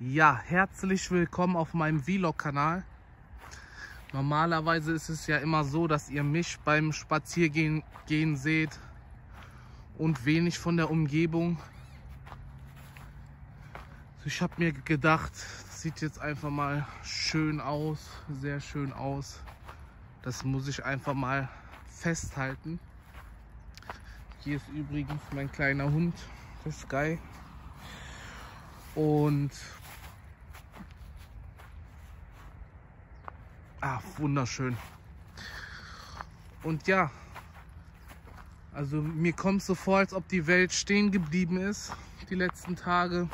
Ja, herzlich willkommen auf meinem Vlog-Kanal. Normalerweise ist es ja immer so, dass ihr mich beim Spaziergehen gehen seht und wenig von der Umgebung. Ich habe mir gedacht, das sieht jetzt einfach mal schön aus, sehr schön aus. Das muss ich einfach mal festhalten. Hier ist übrigens mein kleiner Hund, der Sky. Und ah, wunderschön. Und ja, also mir kommt so vor, als ob die Welt stehen geblieben ist die letzten Tage.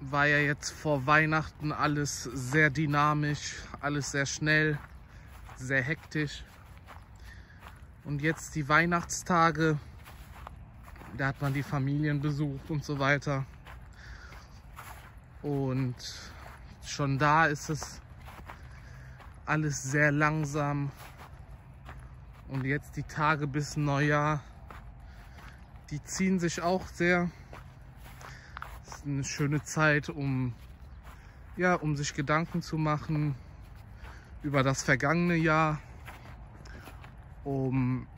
War ja jetzt vor Weihnachten alles sehr dynamisch, alles sehr schnell, sehr hektisch. Und jetzt die Weihnachtstage, da hat man die Familien besucht und so weiter. Und schon da ist es alles sehr langsam. Und jetzt die Tage bis Neujahr, die ziehen sich auch sehr. Es ist eine schöne Zeit, um, ja, um sich Gedanken zu machen über das vergangene Jahr um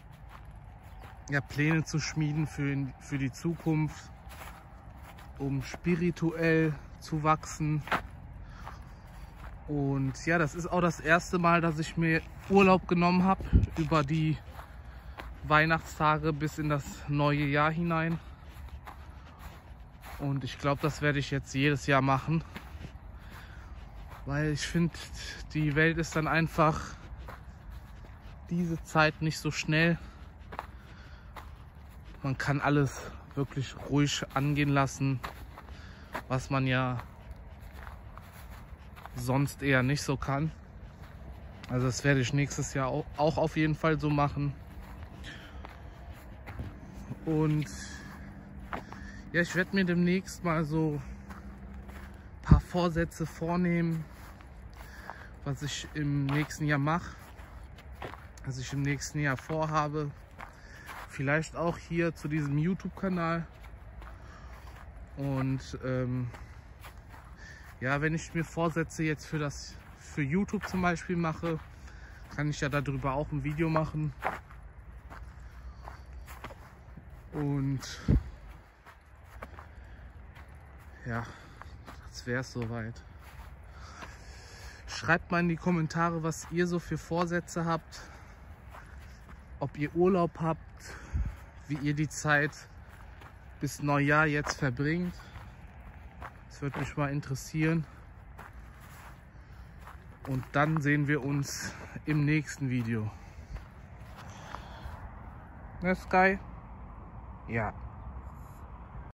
ja, Pläne zu schmieden für, für die Zukunft, um spirituell zu wachsen. Und ja, das ist auch das erste Mal, dass ich mir Urlaub genommen habe über die Weihnachtstage bis in das neue Jahr hinein. Und ich glaube, das werde ich jetzt jedes Jahr machen. Weil ich finde, die Welt ist dann einfach diese Zeit nicht so schnell. Man kann alles wirklich ruhig angehen lassen, was man ja sonst eher nicht so kann. Also das werde ich nächstes Jahr auch auf jeden Fall so machen. Und ja, ich werde mir demnächst mal so ein paar Vorsätze vornehmen, was ich im nächsten Jahr mache was ich im nächsten Jahr vorhabe. Vielleicht auch hier zu diesem YouTube-Kanal. Und ähm, ja, wenn ich mir Vorsätze jetzt für das für YouTube zum Beispiel mache, kann ich ja darüber auch ein Video machen. Und ja, das wäre es soweit. Schreibt mal in die Kommentare, was ihr so für Vorsätze habt ob ihr Urlaub habt, wie ihr die Zeit bis Neujahr jetzt verbringt. Würde mich mal interessieren. Und dann sehen wir uns im nächsten Video. Ne, Sky? Ja.